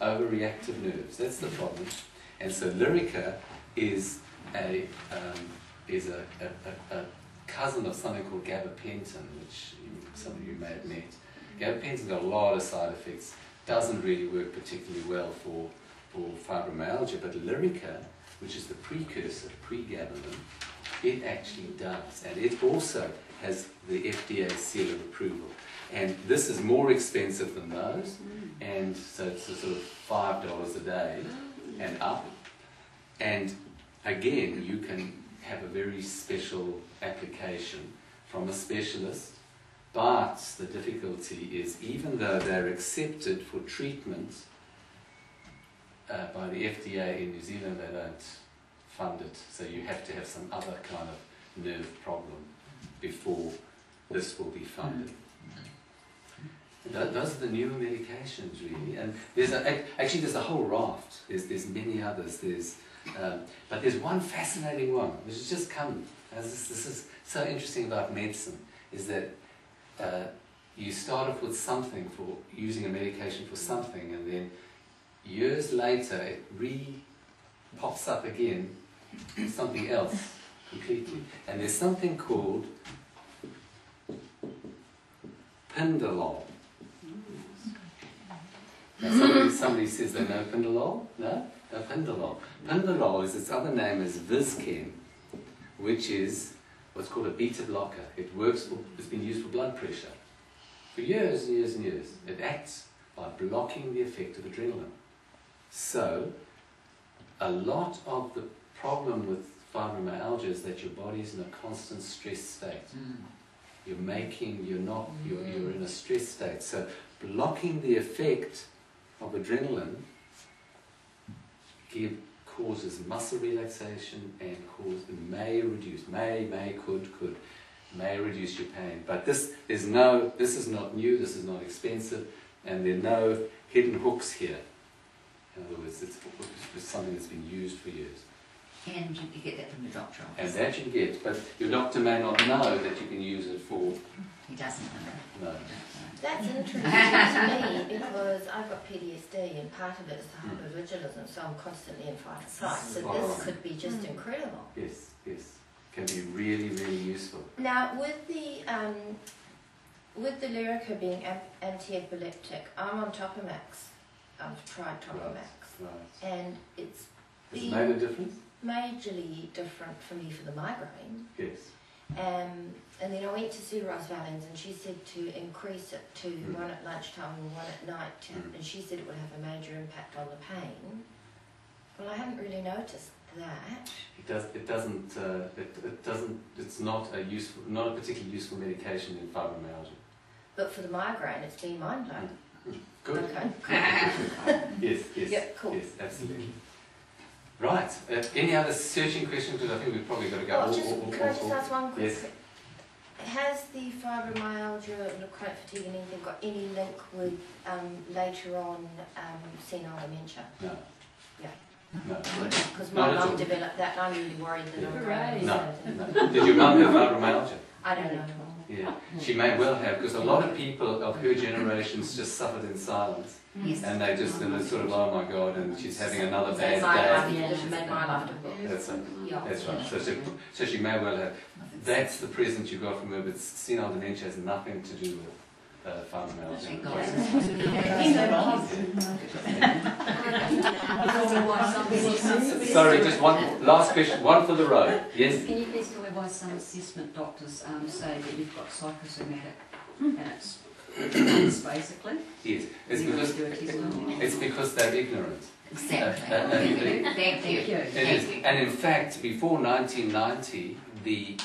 overreactive nerves. That's the problem. And so Lyrica is a um, is a, a, a, cousin of something called gabapentin, which some of you may have met. Gabapentin's got a lot of side effects. Doesn't really work particularly well for for fibromyalgia, but Lyrica, which is the precursor, of pregabalin, it actually does, and it also has the FDA seal of approval. And this is more expensive than those, and so it's a sort of five dollars a day and up. And again, you can have a very special application from a specialist, but the difficulty is even though they're accepted for treatment uh, by the FDA in New Zealand, they don't fund it. So you have to have some other kind of nerve problem before this will be funded. Those are the newer medications, really. And there's a, actually there's a whole raft. There's there's many others. There's um, but there's one fascinating one which has just come. This, this is so interesting about medicine is that uh, you start off with something for using a medication for something, and then years later it re pops up again, something else completely. And there's something called Pindolol. Now somebody, somebody says they know Pindolol? No? No. Pindolol is its other name is Visken, which is what's called a beta blocker. It works it's been used for blood pressure for years and years and years. It acts by blocking the effect of adrenaline. So, a lot of the problem with fibromyalgia is that your body is in a constant stress state. Mm. You're making, you're not, you're, you're in a stress state. So, blocking the effect of adrenaline give, causes muscle relaxation and cause, may reduce, may, may, could, could, may reduce your pain. But this is no, this is not new, this is not expensive, and there are no hidden hooks here. In other words, it's, it's something that's been used for years. And you can get that from your doctor. And that you get, but your doctor may not know that you can use it for. He doesn't know. No. That's interesting to me because I've got PTSD and part of it is the Hmm. so I'm constantly in fight or flight. So this could be just incredible. Yes, yes. Can be really, really useful. Now, with the um, with the Lyrica being anti-epileptic, I'm on Topamax. I've tried Topamax, Right. and it's Has it made a difference? Majorly different for me for the migraine. Yes. Um, and then I went to see Ros Valens and she said to increase it to Mm. one at lunchtime and one at night, to, Mm. and she said it would have a major impact on the pain. Well, I hadn't really noticed that. It does. It doesn't. Uh, it, it doesn't. It's not a useful, not a particularly useful medication in fibromyalgia. But for the migraine, it's been mind blowing. Good. Okay. Yes. Yes. Yep, cool. Yes. Absolutely. Right. Uh, any other searching questions? Because I think we've probably got to go. Oh, all- just, all- all- can I just all- ask one quick Yes. Has the fibromyalgia and the chronic fatigue and anything got any link with um, later on um, senile dementia? No. Yeah. No. Because Not my mum developed that and I'm really worried that I'm Hooray. going No. to no. Did your mum have fibromyalgia? I don't know. Yeah. She may well have, because a lot of people of her generations just suffered in silence. Yes. And they just, and it's sort of, oh my God, and she's having another bad my life, day. yeah. made my life difficult. That's right. Yeah. That's right. So she, so she may well have. That's the present you got from her, but senile dementia has nothing to do with uh, Thank. God. Sorry, just one last question, one for the road. Yes? Can you please tell me why some assessment doctors um, say that you've got psychosomatic and it's it's basically? Yes. It's because, must do a test on it. it's because they're ignorant. Exactly. Uh, uh, Thank you. Thank you. Thank you. It is. And in fact, before 1990, the,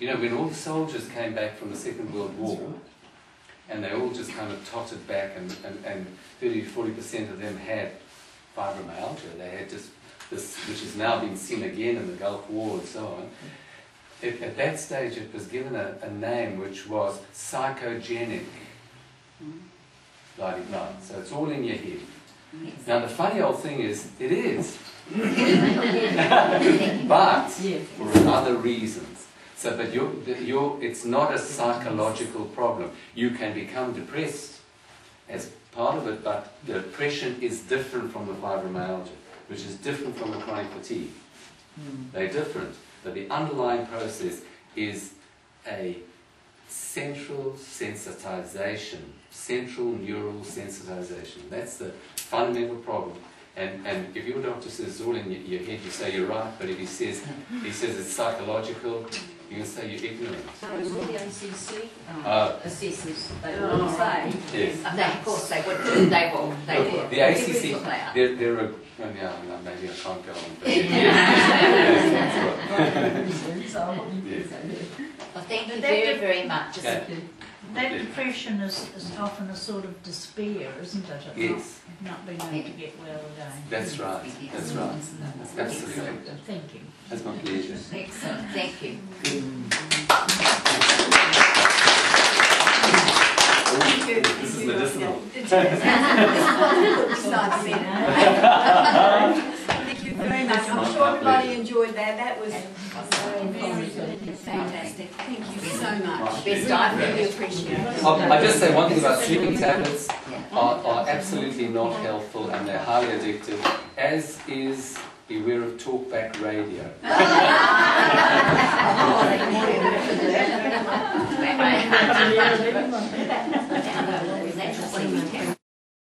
you know, when all the soldiers came back from the Second World War, and they all just kind of tottered back, and, and, and 30 to 40% of them had fibromyalgia. They had just this, which has now been seen again in the Gulf War and so on. It, at that stage, it was given a, a name which was psychogenic. Blah, blah. So it's all in your head. Now, the funny old thing is, it is. but for other reasons. So, but you're, you're, it's not a psychological problem. You can become depressed, as part of it, but the depression is different from the fibromyalgia, which is different from the chronic fatigue. Hmm. They're different, but the underlying process is a central sensitization, central neural sensitization. That's the fundamental problem. And, and if your doctor says it's all in your, your head, you say you're right, but if he says, he says it's psychological, you can say you're ignorant. It's what the ACC um, Uh, assesses, they will say. yes. Uh, They, of course, they would do, they will, they will. The ACC, Look like There, there are, oh, yeah, no, maybe I can't go on. But yes, that's right. Yes. Well, thank you very, very much. Okay. That depression is, is often a sort of despair, isn't it? Of Yes, Not, not being able to get well again. that's right, that's right. That's absolutely, Thank you. that's my pleasure. Excellent, thank you. This is medicinal. Thank was very good. Fantastic. Thank you so much. Best I really appreciate it. Um, I just say one thing about sleeping tablets are, are absolutely not helpful and they're highly addictive, as is beware of talkback radio.